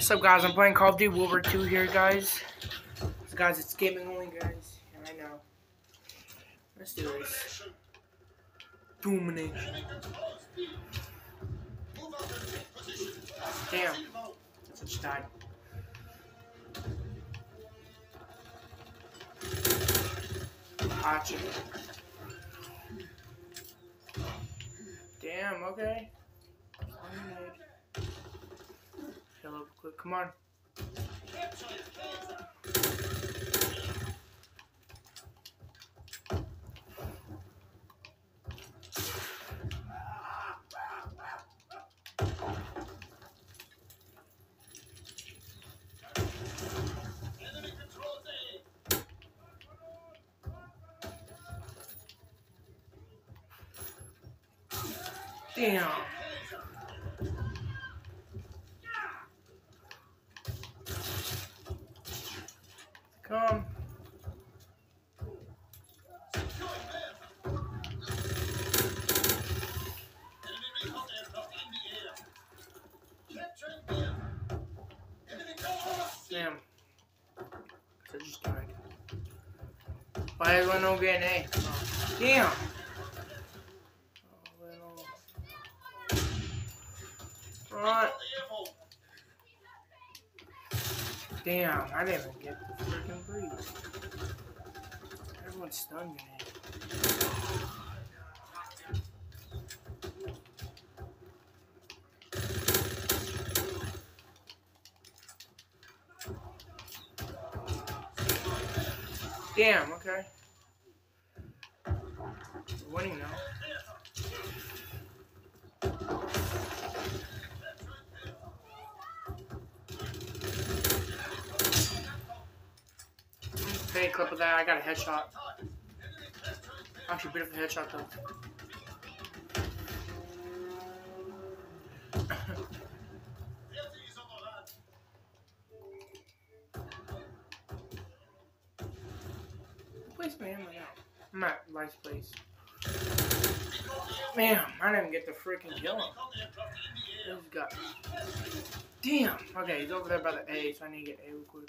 What's up, guys? I'm playing Call of Duty World War 2 here, guys. So, guys, it's gaming only, guys. Yeah, I know. Let's do this. Domination. Damn. That's what died. Gotcha. Damn, okay. Quick, come on. Damn. Come. Damn. So just died. Why is one no getting A? Oh, damn. Right. Damn, I didn't even get the freaking breeze. Everyone's stunned me. Damn, okay. We're winning now. Fake clip of that, I got a headshot. Actually, beautiful headshot though. place my ammo now? I'm at Rice Place. Man, I didn't get the freaking kill him. He's. Damn! Okay, he's over there by the A, so I need to get A real quick.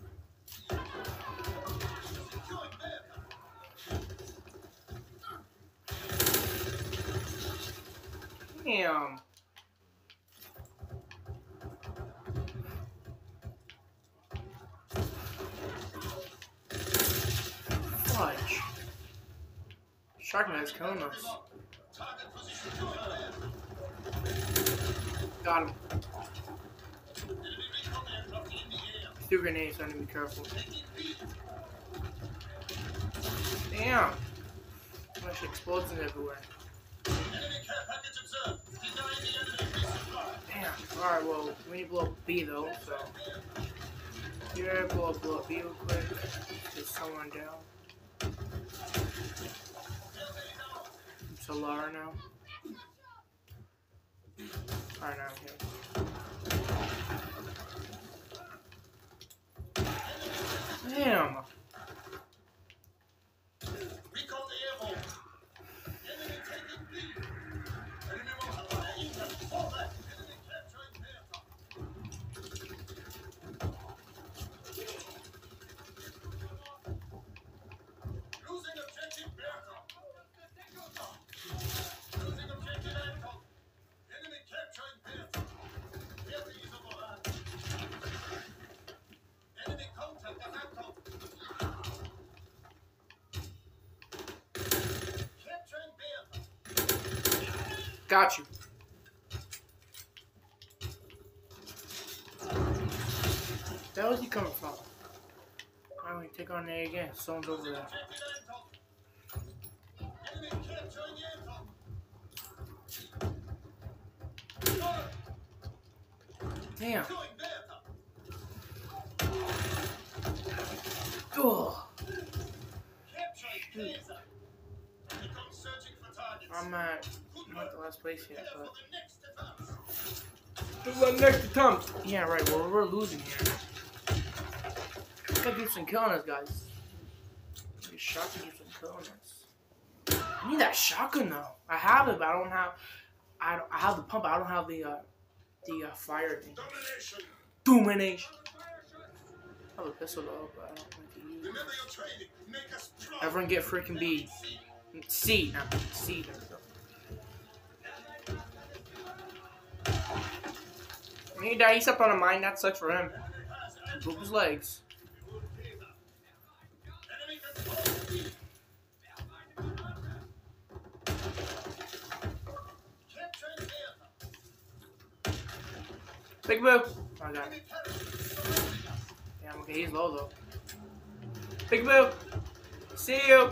Damn. Fudge. Sharkman's killing us. Got him. Two grenades, I need to be careful. Damn. Much explosions everywhere. Damn. Alright, well, we need to blow up B though, so. Here, blow up, blow up B real quick. Get someone down. Solar now. Alright, now I'm here. Damn! Got you. Where was he coming from? I'm gonna take on A again? Someone's over there. Damn. Ugh. I'm at, I'm at the last place yet, but. Who's on next attempt? Yeah, right. Well, we're losing here. Gotta do some killing us, guys. Get shot to do some killing us. I need that shotgun though. I have it, but I don't have. I don't, I have the pump. I don't have the uh, the uh, fire thing. Domination. I have a pistol though, but I don't like to use it. Everyone get freaking B. C, not B. C. There we go. He died. He stepped on a mine. That sucks for him. Broke his legs. Big boo. Oh, it. Damn, okay, he's low though. Big boo. See you.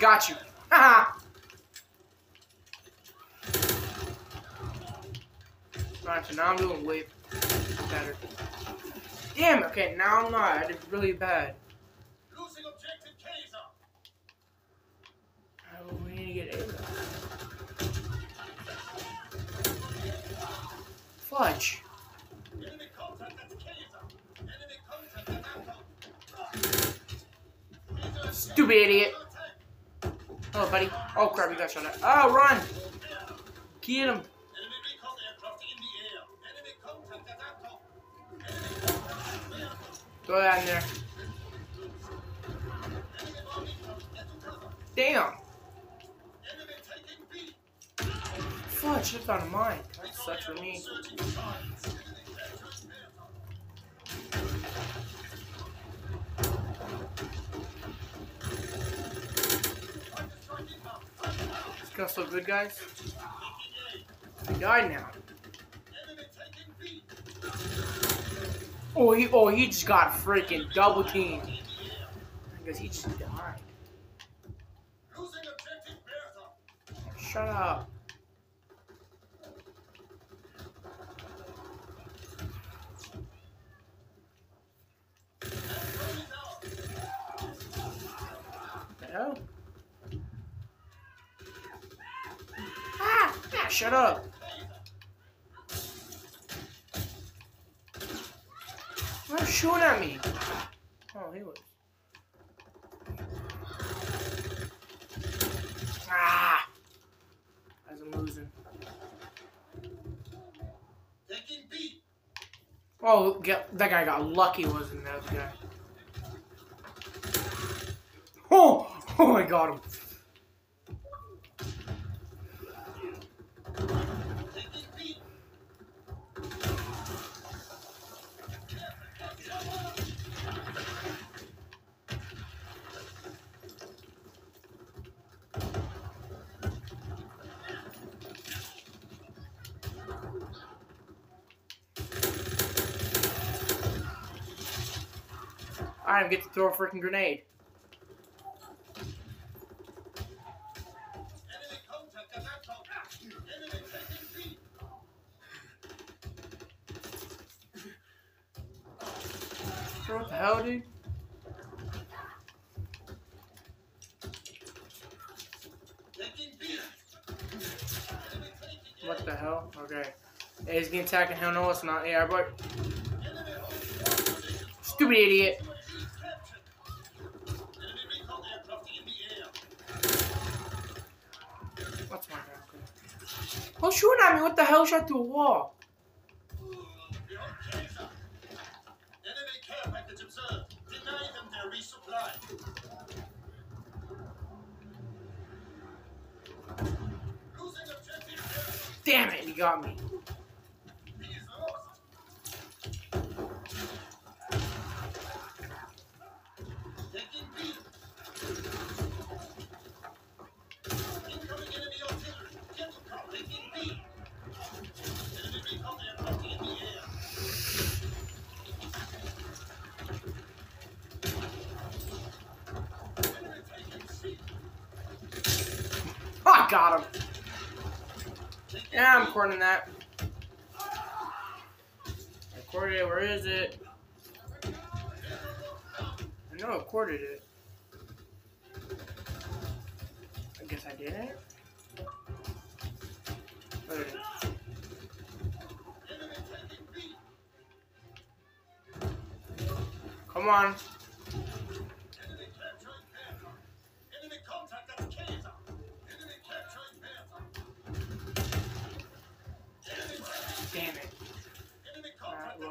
Got you. Haha. Alright, so now I'm doing way better. Damn, okay, now I'm not. I did really bad. Losing objective Kaiser. Oh, we need to get A. Fudge. Enemy contact at Kaiser. Enemy contact at Anton. Stupid idiot. Hello, buddy. Oh, crap, you got shot at. Oh, run! Get him. Throw that in there. Damn. Fudge, that's out of mine. That sucks for me. This guy's so good, guys. He died now. A. Enemy taking B. Oh, he oh he just got freaking double teamed. Because he just died. Shut up. Ah! ah shut up. Why shooting at me? Oh, he was. Ah! As I'm losing. Taking B. Oh, get, that guy got lucky, wasn't that guy? Oh! Oh, I got him. I get to throw a freaking grenade. What the hell, dude? What the hell? Okay. He's getting attacked. Hell no, it's not. Yeah, but stupid idiot. UAV captured. Enemy recon aircraft in the air. What's my guy? Oh, shooting at me. What the hell? Shot through a wall. Damn it, he got me. Got him. Yeah, I'm recording that. I recorded it. Where is it? I know I recorded it. I guess I didn't. It. Come on.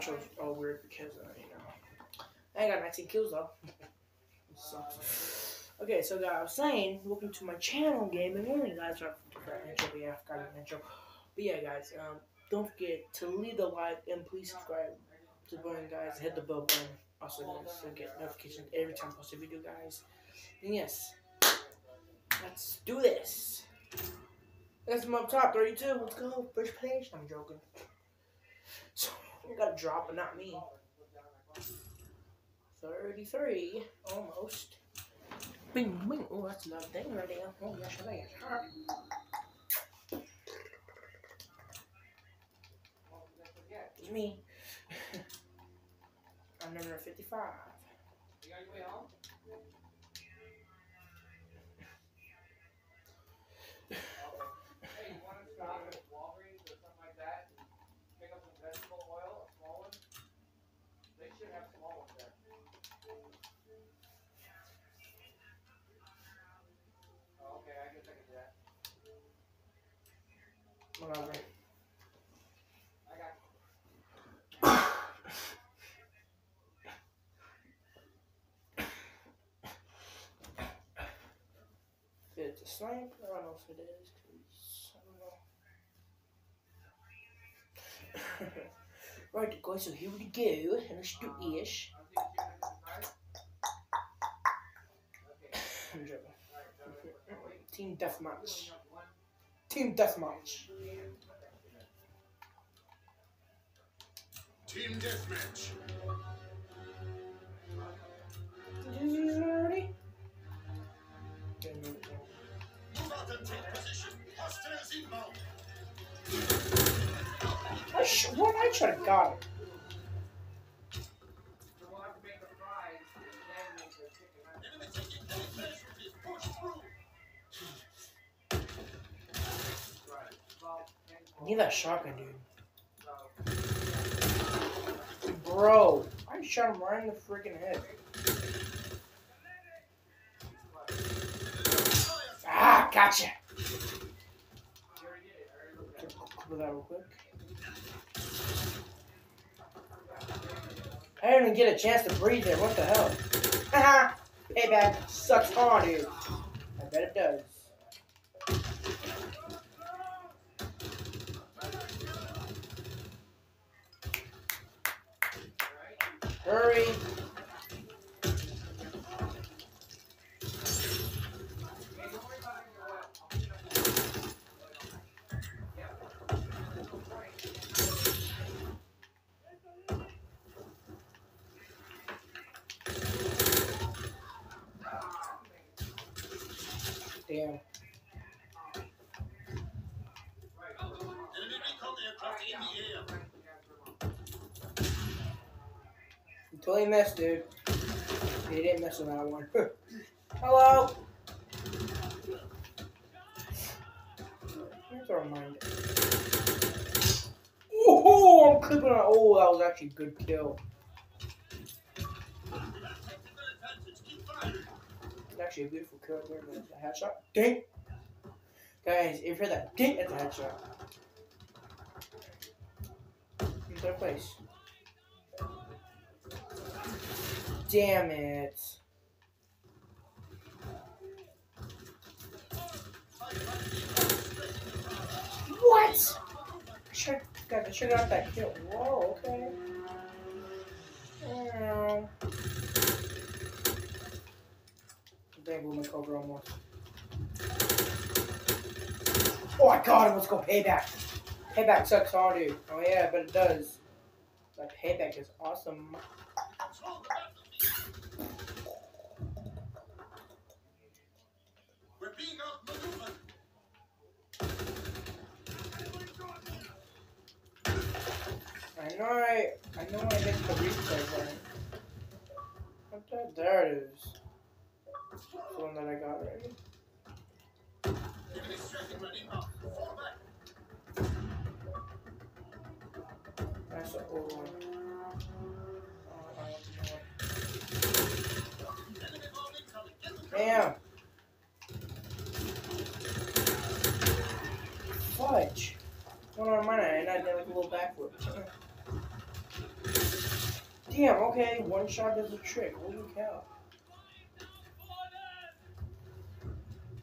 Rancho's all weird because, uh, you know, I got 19 kills though. Sucks. Okay, so guys, I was saying, welcome to my channel, Gaming Learning, guys. Sorry for the intro, but yeah, I forgot the intro. But yeah, guys, um, don't forget to leave a like and please subscribe to the button, guys. Hit the bell button. Also, guys, to get notifications every time I post a video, guys. And yes, let's do this. That's my top 32. Let's go. First place. I'm joking. So, you got to drop, but not me. 33. Almost. Bing, bing. Oh, that's a of thing right there. Oh, yes, it is. It's me. I'm number 55. Hey, you want to stop at Walgreens or something like that and pick up some vegetable oil, a small one? They should have small ones there. Oh, okay, I guess I can do that. Whatever. I got If it's a snipe, I don't know if it is, cause I don't know. right, guys, so here we go. And let's do ish. I'm this tonight. Okay, I'm joking. alright, so wait. Team deathmatch. You have one. Team deathmatch. Team deathmatch. Did you use it already? Didn't use. Move out and take position. Hostiles inbound. I sh- what? I should have got it. Need that shotgun, dude. Bro, I shot him right in the freaking head. Ah, gotcha. Clip that real quick. I didn't even get a chance to breathe there. What the hell? Haha. Payback sucks on, dude. I bet it does. Hurry. Totally missed, dude. He didn't miss on that one. Hello. Here's our mind. Oh, I'm clipping on. Oh, that was actually a good kill. It's actually a beautiful kill right there. but it's a headshot. Ding. Guys, if you hear that ding, it's a headshot. In third place. Damn it. What? Shit. Got to check out that kill. Whoa, okay. Dang, blew my cobra almost. Oh, I got him. Let's go payback. Payback sucks all, dude. Oh, yeah, but it does. That payback is awesome. Control the battlefield. We're being outmaneuvered. I know I, I know I hit the replay button. What that? There it is. That's the one that I got ready. That's the old one. The Damn. Fudge. One on and I did like a little backflip. Damn, okay, one shot does a trick. Holy cow.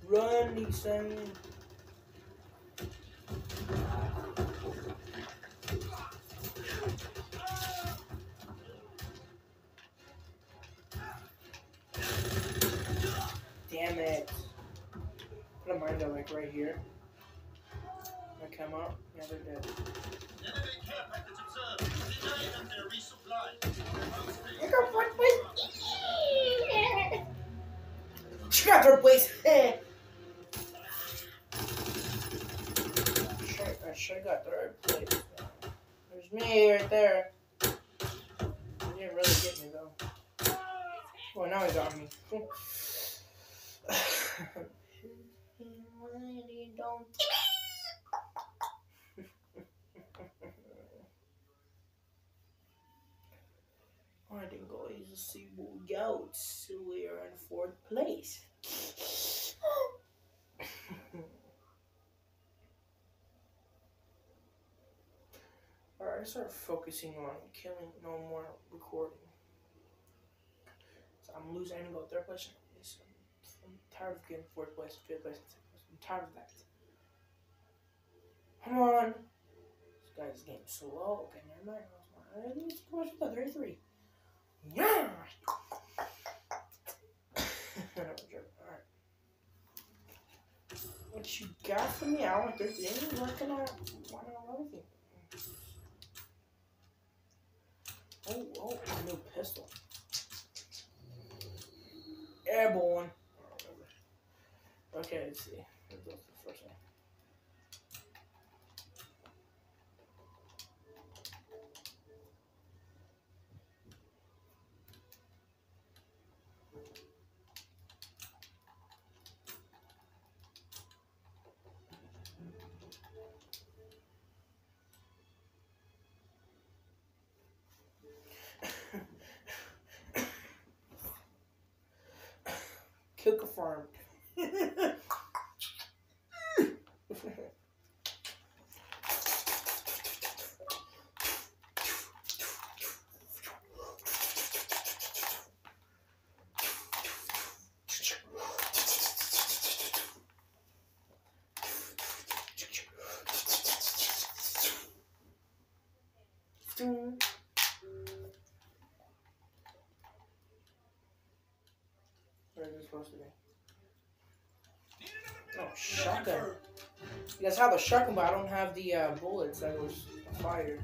Run, saying. Damn it. Put a mine down like right here. I come. Yeah, they're dead. Enemy care package observed. Deny them their resupply. I should have got third place. There's me right there. He didn't really get me though. Well, now he got me. I think guys, let's see what we got. So we are in fourth place. Alright, I start focusing on killing, no more recording. So I'm losing, I'm gonna go third place. I'm tired of getting fourth place, fifth place, and sixth place. I'm tired of that. Come on. This guy's getting slow. Okay, never mind. Need to go to the 33. Yeah. What you got for me? I want 30. Ain't working out. Why not everything? Oh, oh, a new pistol. Airborne. Okay, let's see. To the first one. Kill confirmed. Where is it supposed to be? Oh, shotgun. You guys have the shotgun, but I don't have the uh, bullets that was fired.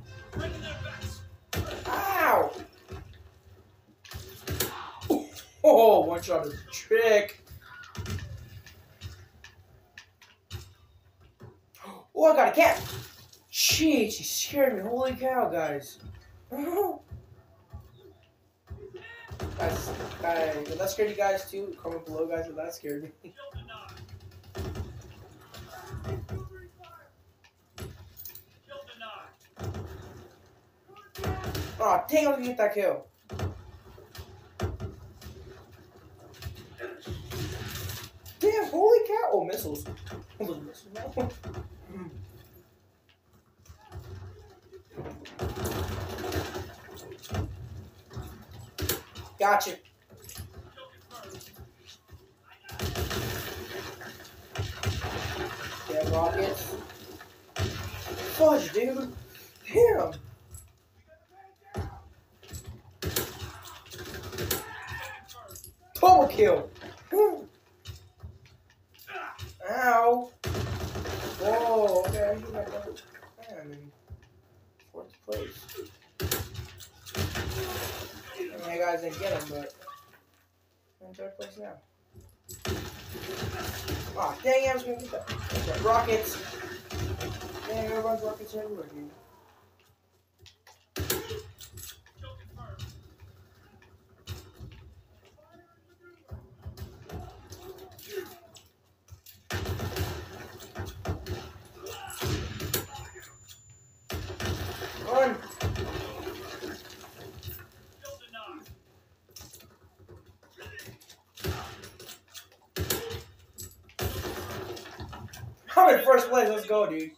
Ow! Oh, one shot is a trick. Oh, I got a cat. Jeez, she scared me. Holy cow, guys. Guys, guys, that scare you guys too? Comment below, guys, if that scared me. Kill denied. Kill denied. Oh, dang, I gonna get that kill. Damn, holy cow. Oh, missiles. Gotcha. Rockets. Fudge, dude. Damn. Double kill. Ow. Whoa, okay, you got that. Man, in fourth place. Mean, I guys didn't get him, but I'm in third place now. Aw, dang it, I was gonna get that. Rockets. Dang, everyone's rockets everywhere, dude. Let's go, dude.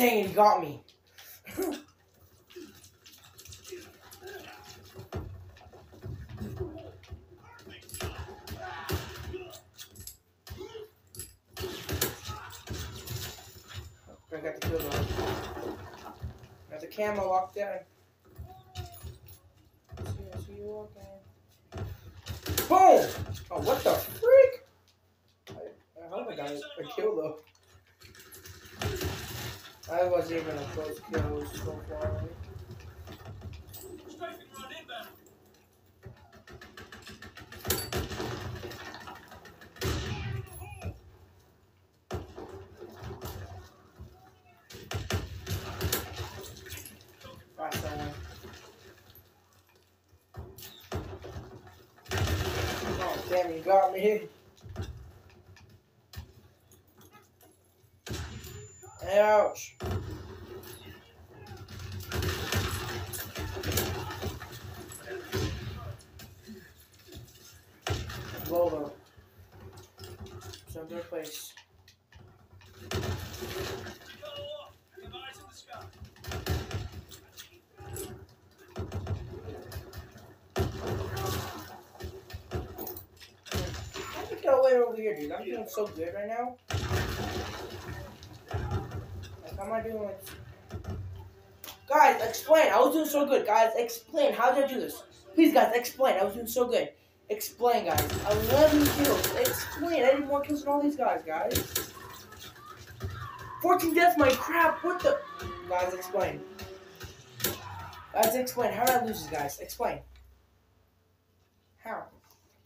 Dang it, he got me. I got the kill though. Got the camo locked down. See, you. Boom! Oh, what the freak? I, I hope I got a kill though. I wasn't even a close kill, was so far away. Oh, damn, you got me. Ouch. Volvo. So good place. I'll wait over here, dude. I'm doing so good right now. Am I doing like... Guys, explain. I was doing so good. Guys, explain. How did I do this? Please, guys, explain. I was doing so good. Explain, guys. 11 kills. Explain. I did more kills than all these guys, guys. 14 deaths, my crap. What the... Guys, explain. Guys, explain. How did I lose this, guys? Explain. How?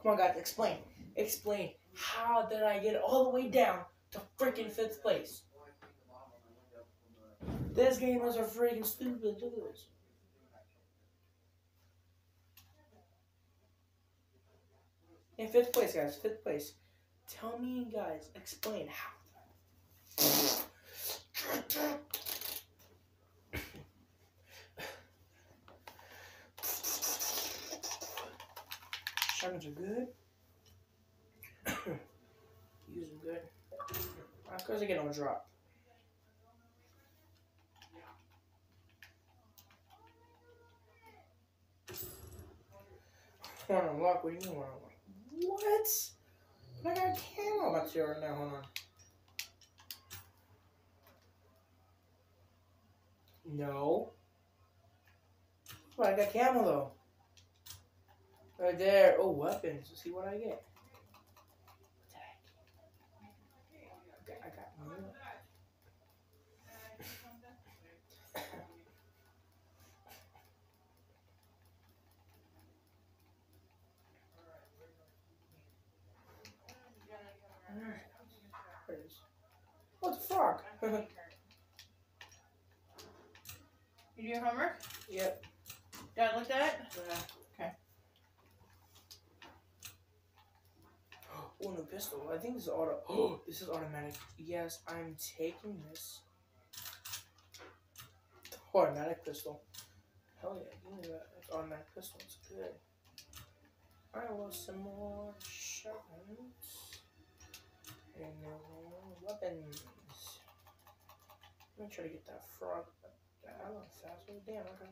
Come on, guys, explain. Explain. How did I get all the way down to freaking fifth place? This game was a freaking stupid. Look at this. In fifth place, guys. Fifth place. Tell me, guys. Explain how. Shotguns are good. Use them good. Of course, I get no drop. One unlock? What do you mean one? What? I got camo material right now. Hold on. No. But I got camo though. Right there. Oh, weapons. Let's see what I get. What the heck? I got, I got more. There it is. You do your homework? yep. Dad looked at it? Yeah. Okay. Oh, no pistol. I think this is auto. Oh, this is automatic. Yes, I'm taking this. automatic pistol. Hell yeah, give me that. It's automatic pistol. It's good. Alright, well, some more shotguns. And uh, weapons. Me try to get that frog. I went fast. Oh, damn, okay.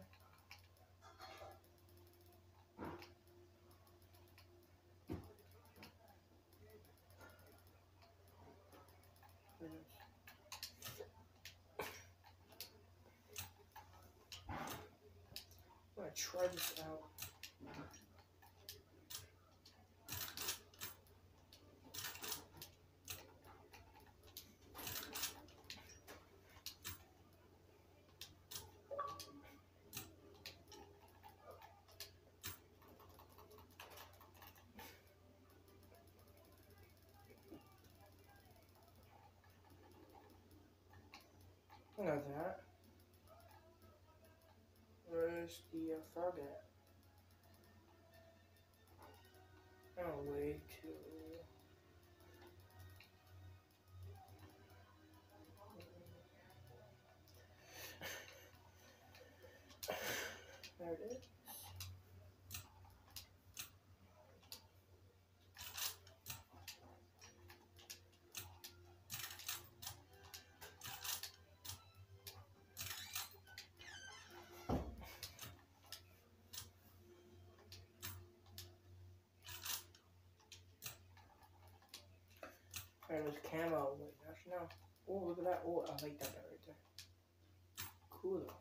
I'm gonna try this out. That. Where's the uh, frog Alright, there's camo. Wait, actually, no. Oh, look at that. Oh, I like that guy right there. Cool, though.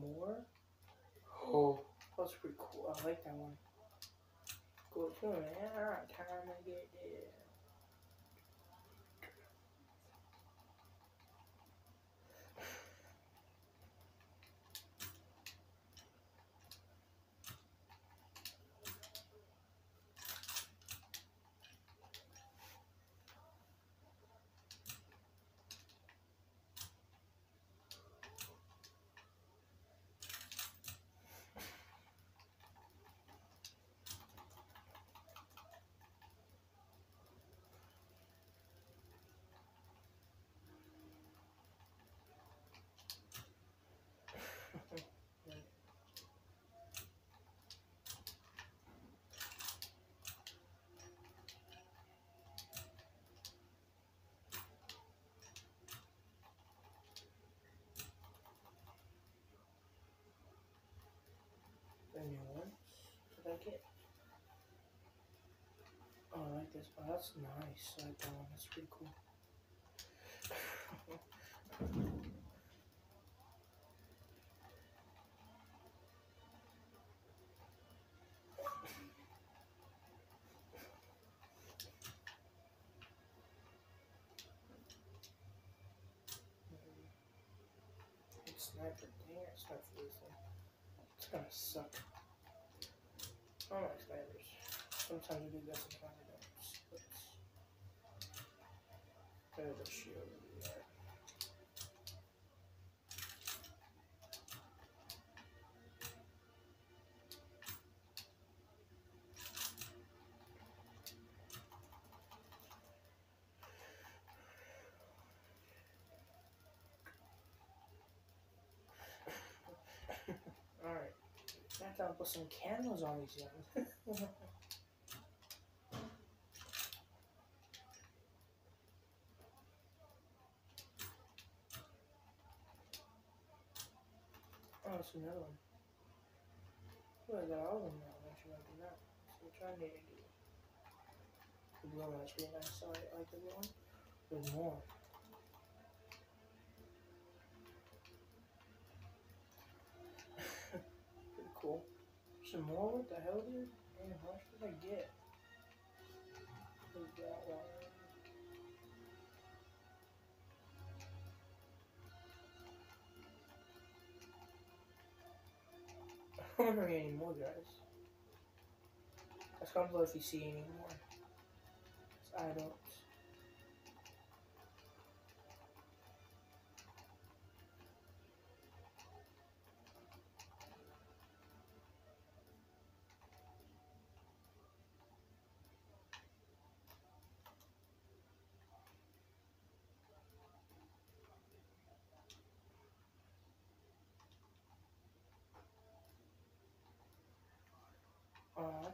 More? Oh, that's pretty cool. I like that one. Cool, too, man. Alright, time to get there. The new did I get? Oh, I like this. Oh, that's nice. I like that one. That's pretty cool. It's sniper. Dang it, sniper this thing. It's gonna suck. I like snipers. Sometimes I do that, sometimes I don't. But there's a shield over there. Alright. I to put some candles on these young. oh, it's another one. Well, I got all of them now. What should I do now? So which one to do? The blue one really nice. Sorry, I like the blue one. There's more. Pretty cool. Some more? What the hell, dude? Damn, how much did I get? Who's that one? I don't hear any more, guys. Let's comment below if you see any more. I don't.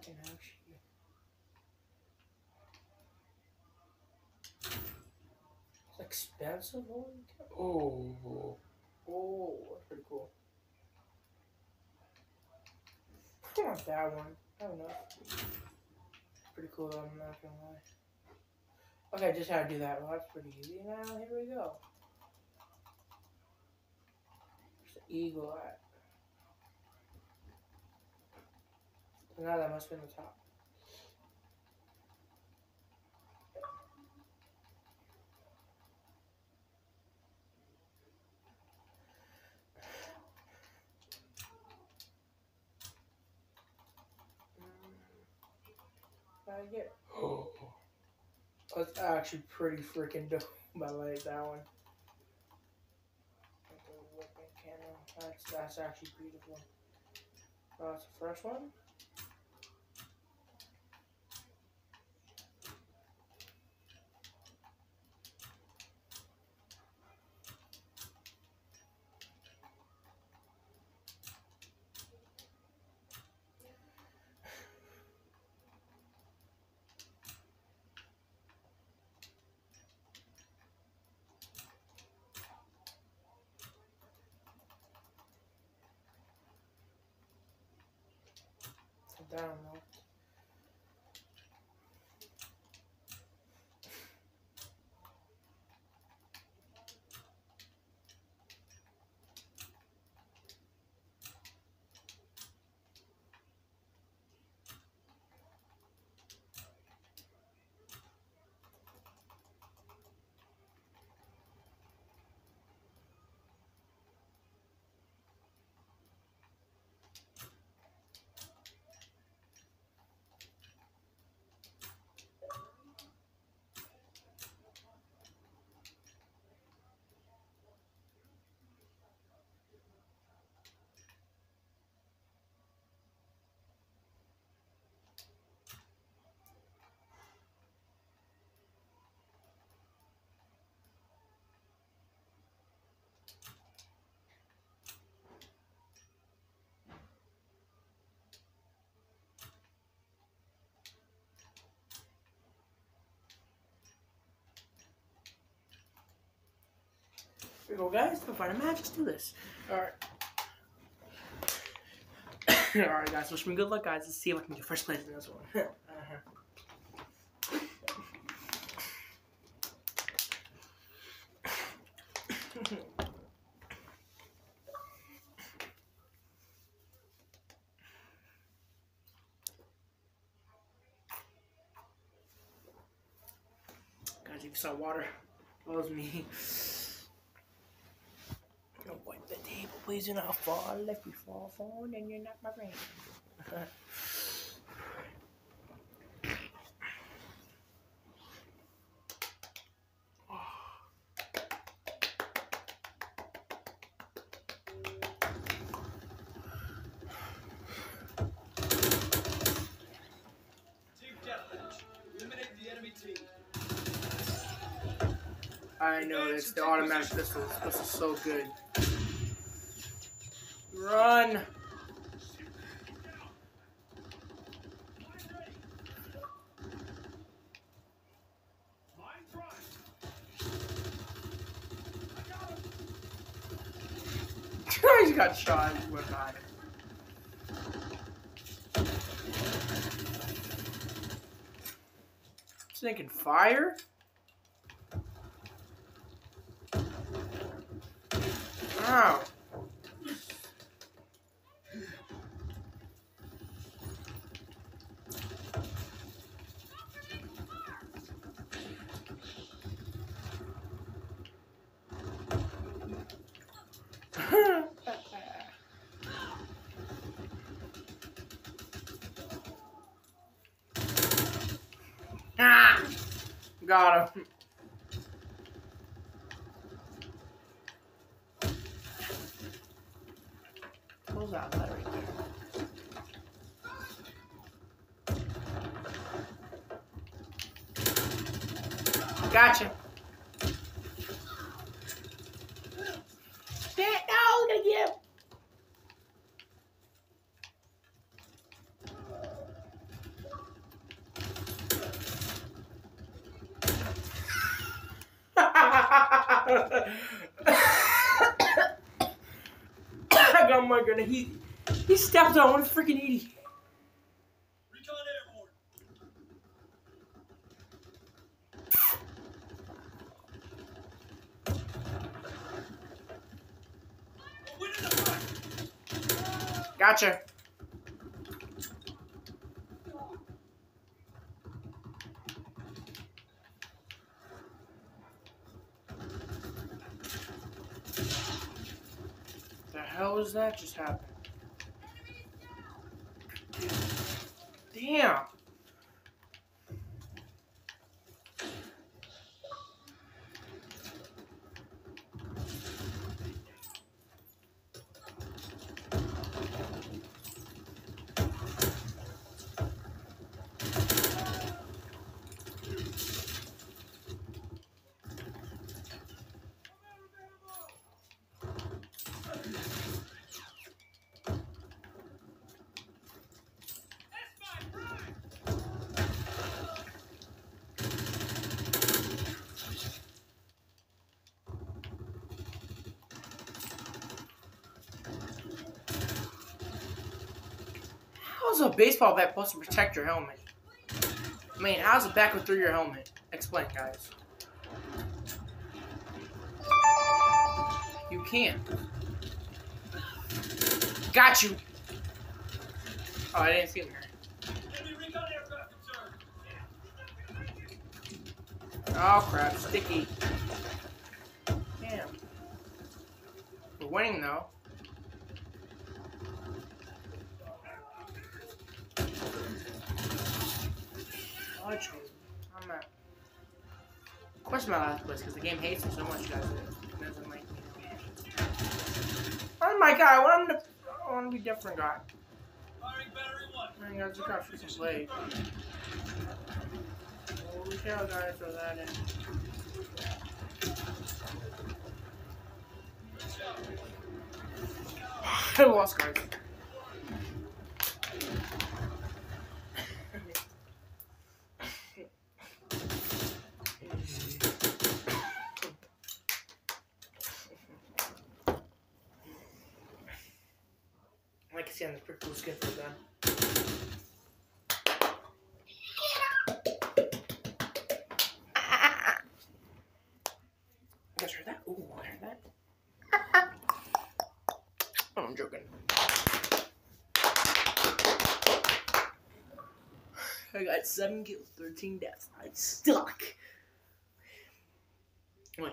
Can. It's expensive. Holy cow. Oh, oh, that's pretty cool. I want that one. I don't know. Pretty cool though, I'm not gonna lie. Okay, just how to do that. Well, that's pretty easy. Now, here we go. Where's the eagle at? Now that must be on the top. I get. Oh, that's actually pretty freaking dope. I like that one. The whipping candle. That's that's actually beautiful. Oh, that's the first one. Here we go, guys. Go find a match. Let's do this. Alright. Alright, guys. Wish me good luck, guys. Let's see if I can get first place in this one. uh-huh. Guys, if you saw water, that was me. Don't wipe the table, please do not fall. If you fall, fall, then you're not my friend. I know it's the automatic pistols. This is so good. Run! Right. he got shot. Went by. Thinking fire? Ow. Ah! Got him. Close that that right there. Gotcha. Get out of here. I got my gun. He he stepped on one freaking eighty. Recon airborne. We're winning the fight. Gotcha. The is that just happened? Damn. How's a baseball bat supposed to protect your helmet? I mean, how's it back through your helmet? Explain, guys. You can't. Got you. Oh, I didn't see him here. Oh crap, sticky. Damn. We're winning though. Game hates me so much, guys. It. Oh my god, I want him to. I want to be different guy. Man, guys, look how freaking played. Holy cow, guys, throw that in. I lost, guys. I can see on this pretty cool skin for the gun. You guys heard that? Ooh, I heard that. oh, I'm joking. I got 7 kills, 13 deaths. I suck. Wait.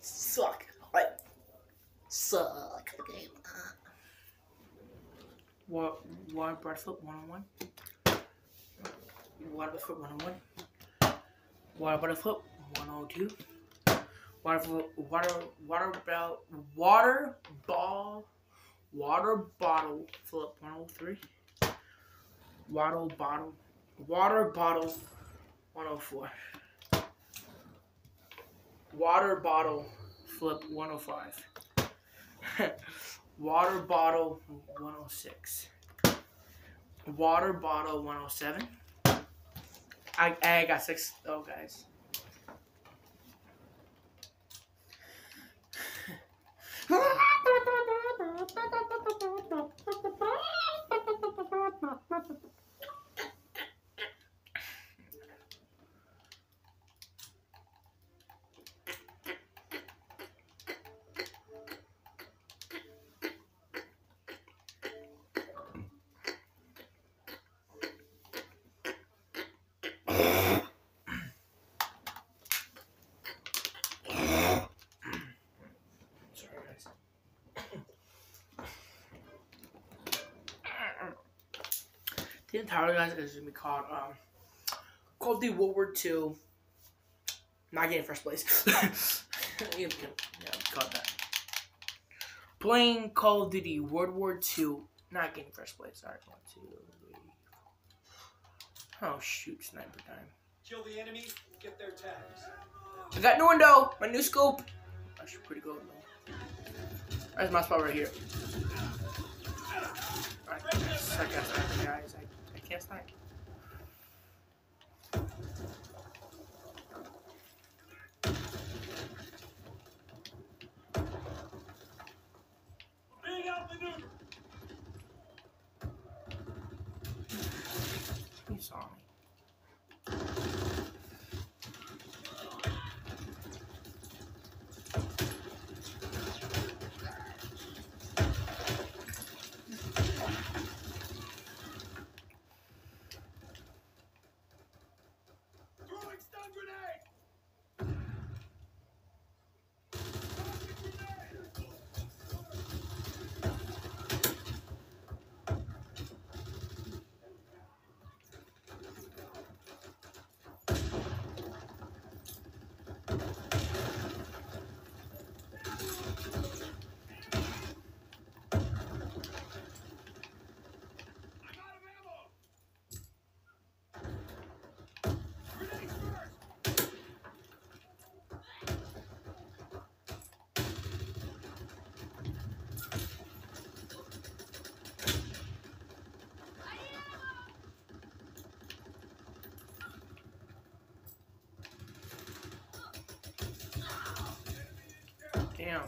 Suck. Like, suck the game. What? Water Bradfoot 101? Water Bradfoot 101? Water Bradfoot 102? Water, water, water bell, water ball, water bottle, Philip 103. Water bottle, water bottle, 104. Water bottle, flip 105. water bottle, 106. Water bottle, 107. I, I got six. Oh, guys. Sorry, guys. guys is gonna be called um Call of Duty World War Two. Not getting first place. yeah, yeah, that. Playing Call of Duty World War Two. Not getting first place. Alright, one, two, three. Oh shoot, sniper time. Kill the enemy. Get their tags. I got new window, my new scope. That's pretty good though. That's my spot right here. Alright, sniper, guys. I, I can't snipe. Damn.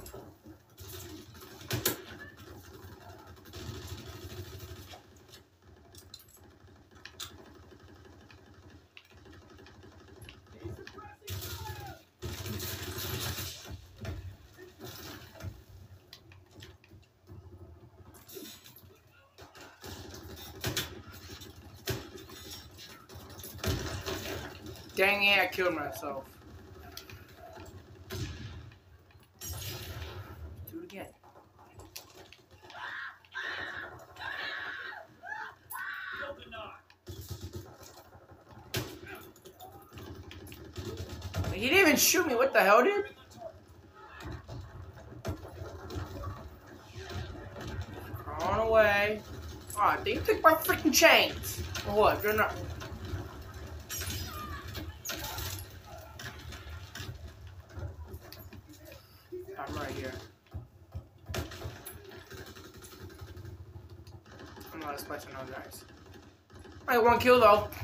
Dang it, I killed myself. Do it again. He didn't even shoot me. What the hell, dude? Run away. Aw, they took my freaking chains. What? They're not. I'm right here. I'm not expecting no guys. I got one kill though.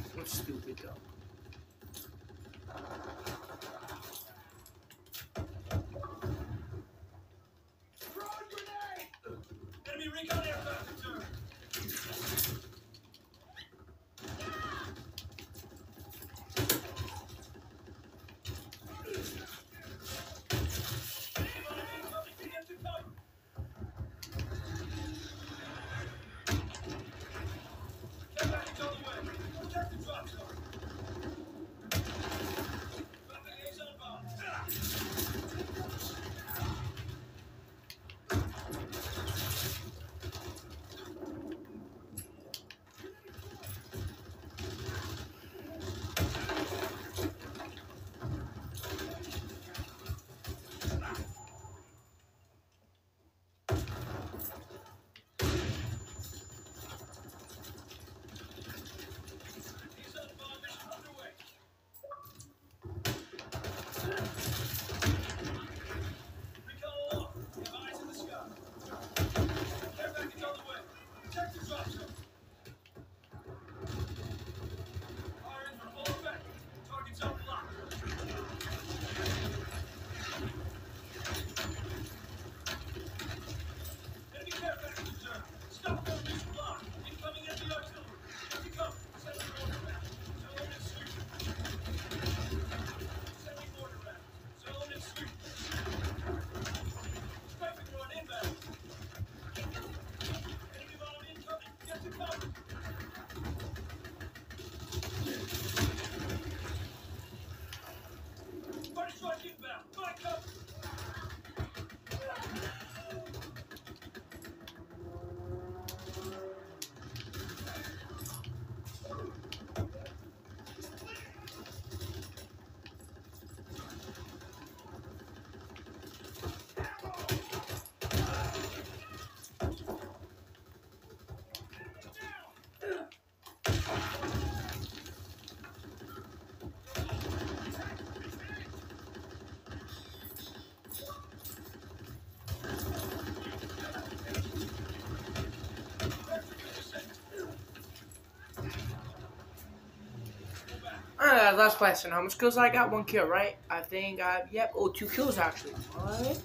Last question. How much kills I got? One kill, right? I think I yep. Oh, two kills actually. What?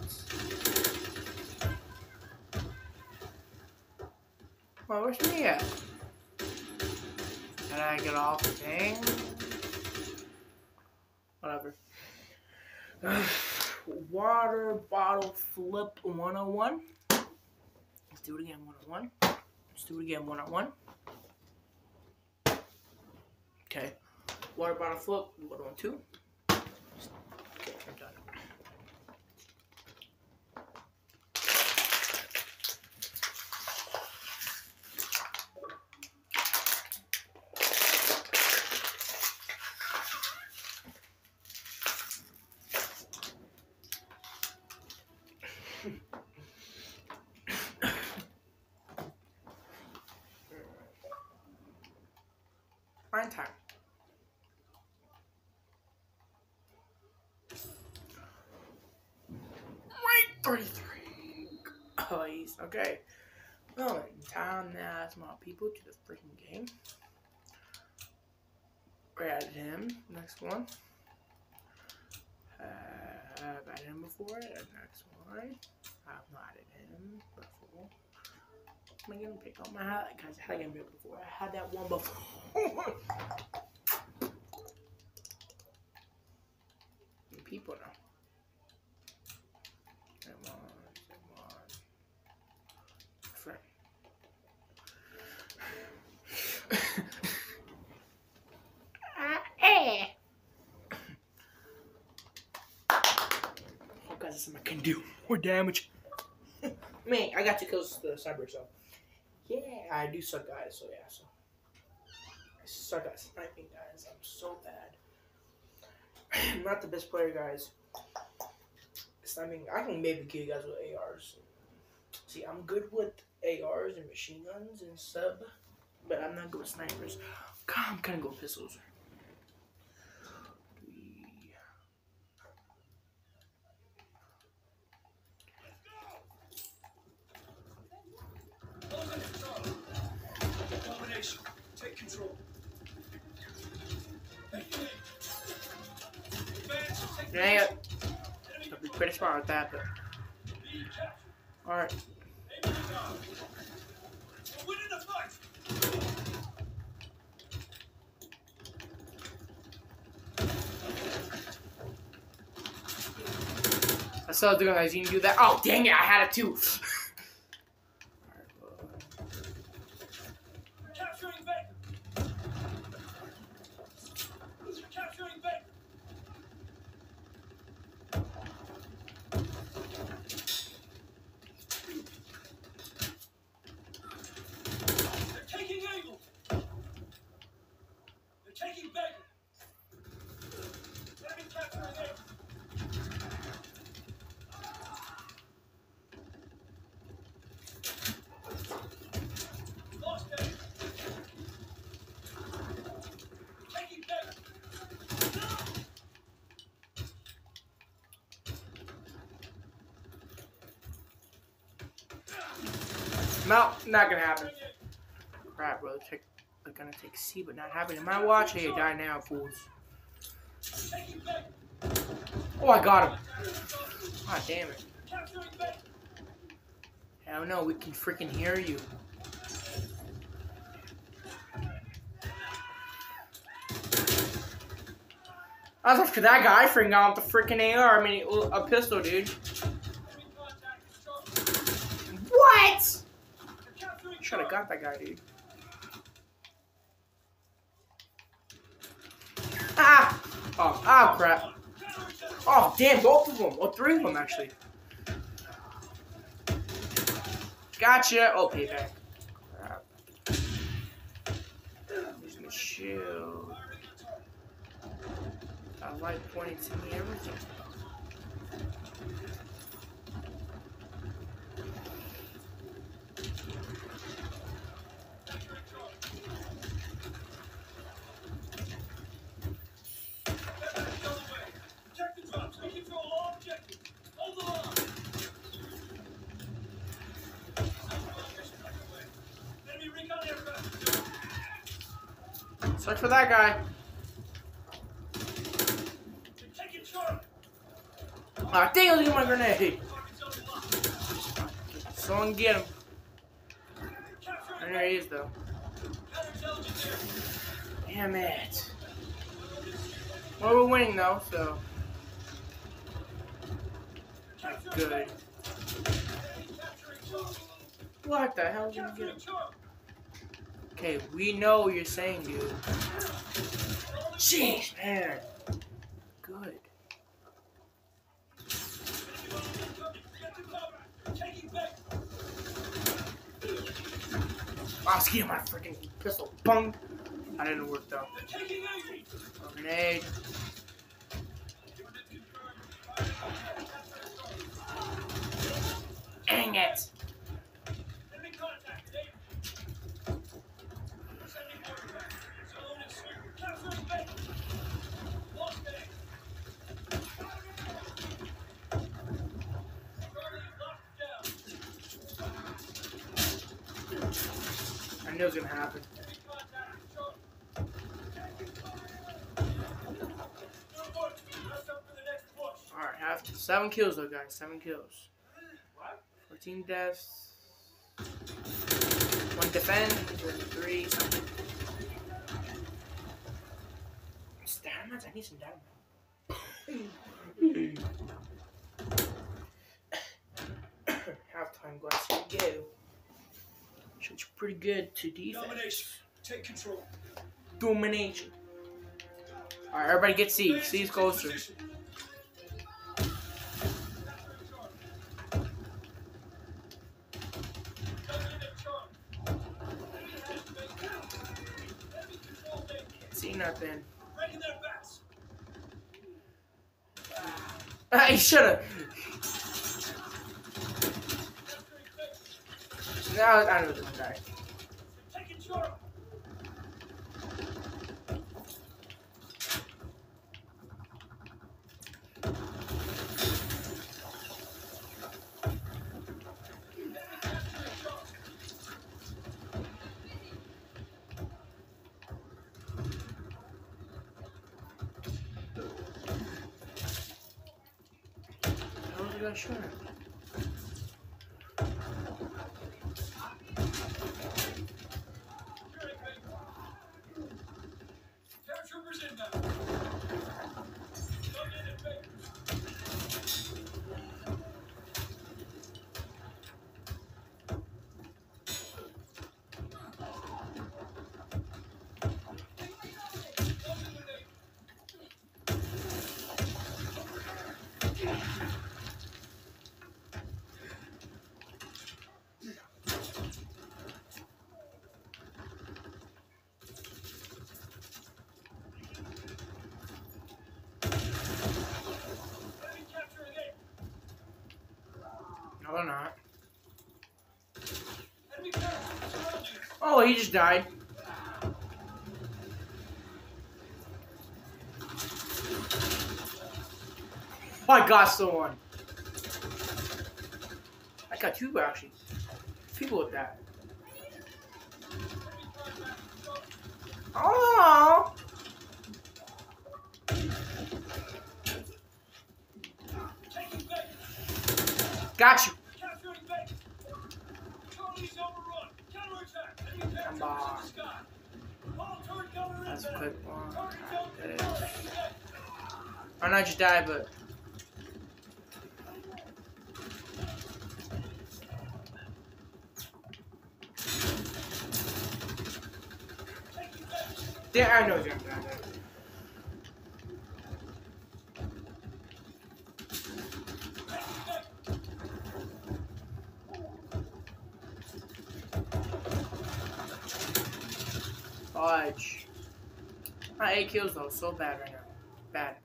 Well, where's me at? Did I get off the thing? Whatever. Water bottle flip 101. Let's do it again, 101. Let's do it again, 101. Okay. Water bottle flip, 112. Okay, I'm done. Fine time. Right, 33. Oh, he's okay. Well, time now more people to the freaking game. We added him. Next one. I've added him before. for it, and that's why I have not added him before. Am I gonna pick up my hat? Guys, I had him before. I had that one before. People now. Come on, come on. Friend. Oh, guys, that's something I can do. More damage. Man, I got two kills to the cyber, so. Yeah, I do suck, guys, so yeah, so. I suck at sniping, guys. I'm so bad. I'm not the best player, guys. Sniping, I can maybe kill you guys with ARs. See, I'm good with ARs and machine guns and sub, but I'm not good with snipers. God, I'm kind of go with pistols. Dang it. I'll be pretty smart with that, but. Alright. I saw the guys, you can do that. Oh, dang it, I had it too. Alright, well, Capturing Baker. Capturing Baker. They're taking Eagle. They're taking Baker. Enemy capturing Eagle. Lost Baker. Taking Baker. No, not gonna happen. Crap, bro. Take, they're gonna take C, but not happening. My watch, hey, die now, fools. Oh, I got him. God damn it. Hell no, we can freaking hear you. I was after that guy freaking out with the freaking AR. I mean, a pistol, dude. Enemy contact is strong. What? They're capturing Dude. Ah! Oh, oh crap. Oh, damn, both of them. Or three of them, actually. Gotcha. Oh, payback. Crap. Losing the shield. I like pointing to me everything. That guy. Ah, dang, look at my grenade. Someone get him. There he is, though. Damn it. Well, we're winning, though, so. Capturing Good. What the hell did you get? Okay, we know what you're saying, dude. Jeez, man. Good. Get the cover. Taking I was getting my freaking pistol. Bung. I didn't work, though. They're taking grenade. Seven kills though, guys. Seven kills. What? 14 deaths. One defend. Three something. Stamina? I need some stamina. Halftime glass. We go. Shit's pretty good to defense. Domination. Take control. Domination. Alright, everybody get C. C's closer. Position. Shooting? Paratroopers inbound. Come in and make Enemy capturing A. No, they're not. Enemy paratroopers surrounding us. Oh, he just died. Oh, I got someone. I got two actually. People with that. Oh. Just died, but yeah, I know you're gonna. Fudge. My eight kills though, so bad right now. Bad.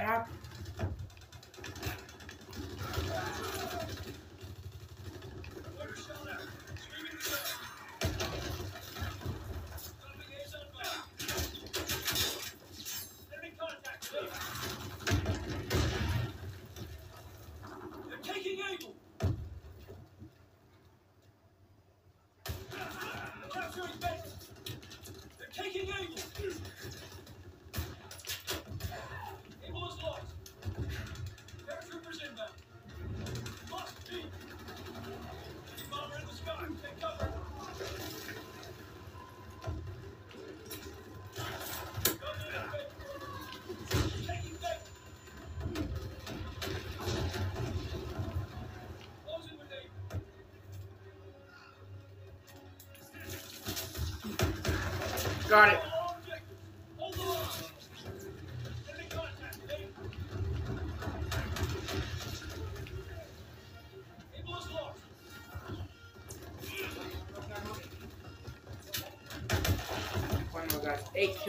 What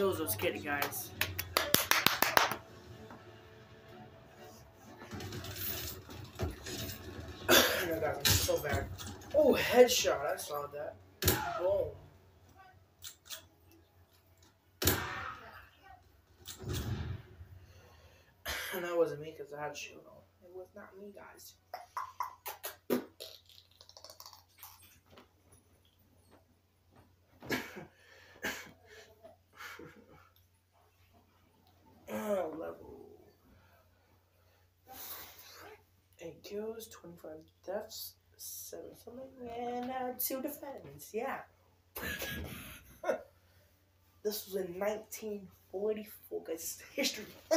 kills those kitty guys. Oh so bad. Oh, headshot. I saw that. Boom. And that wasn't me because I had shield on. It was not me, guys. level. 8 kills, 25 deaths, 7 something, and uh, 2 defense. Yeah. this was in 1944, guys. History.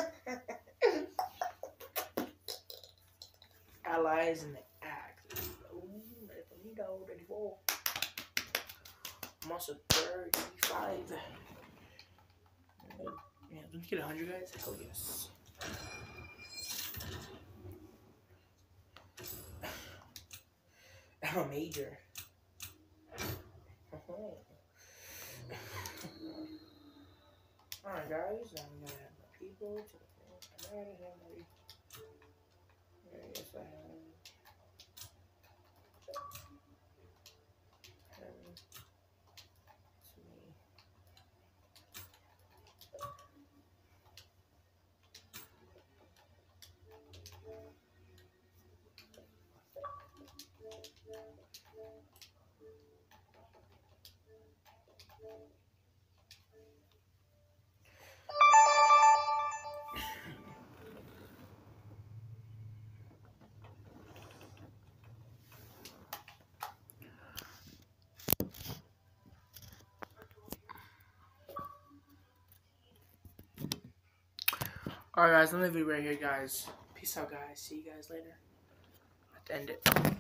Allies in the act. Ooh, 34. Muscle 35. Yeah, don't you get 100 guys? Hell yes. A major. Alright guys, I'm gonna add my people to the thing. I. Yeah, yes I have. Alright guys, let me leave it right here guys. Peace out guys. See you guys later. Let's end it.